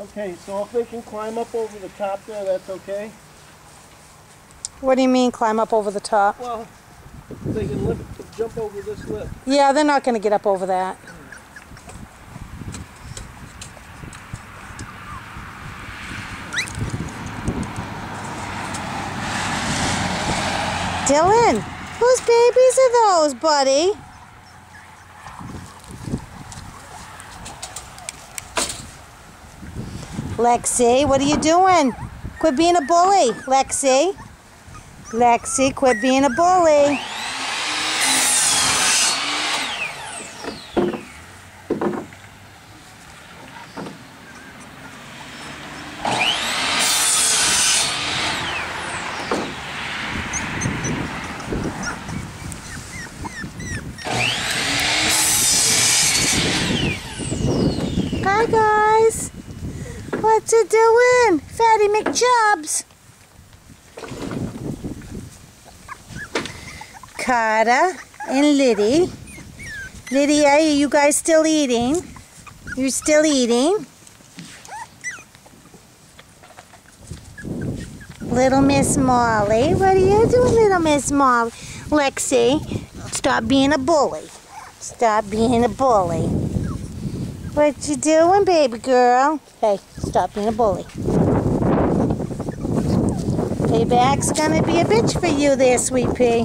Okay, so if they can climb up over the top there, that's okay? What do you mean climb up over the top? Well, they can lift, jump over this lip. Yeah, they're not going to get up over that. Dylan, whose babies are those, buddy? Lexi, what are you doing? Quit being a bully, Lexi. Lexi, quit being a bully. Hi guys. What it doing? Fatty McJobs. Carter and Liddy. Lydia, are you guys still eating? You're still eating? Little Miss Molly. What are you doing, little Miss Molly? Lexi, stop being a bully. Stop being a bully. What you doing, baby girl? Hey, stop being a bully. Payback's gonna be a bitch for you there, sweet pea.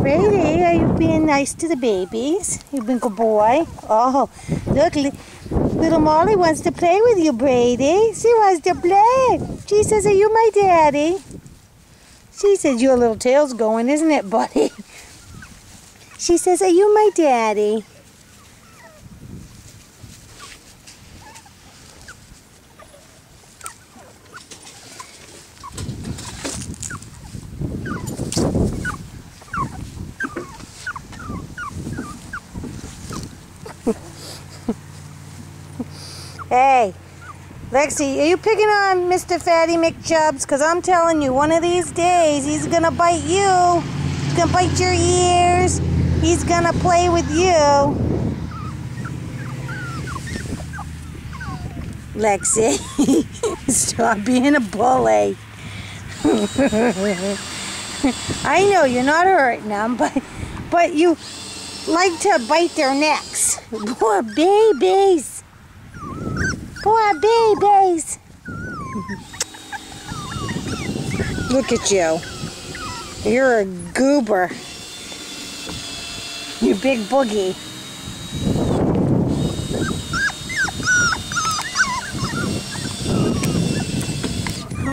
Brady, are you being nice to the babies? You've been good boy. Oh, look, li- little Molly wants to play with you, Brady. She wants to play. She says, are you my daddy? She says, your little tail's going, isn't it, buddy? She says, are you my daddy? Hey, Lexi, are you picking on Mr. Fatty McJubs? Because I'm telling you, one of these days, he's going to bite you. He's going to bite your ears. He's going to play with you. Lexi, stop being a bully. I know you're not hurting them, but, but you like to bite their necks. Poor babies. Poor babies. Look at you. You're a goober. You big boogie.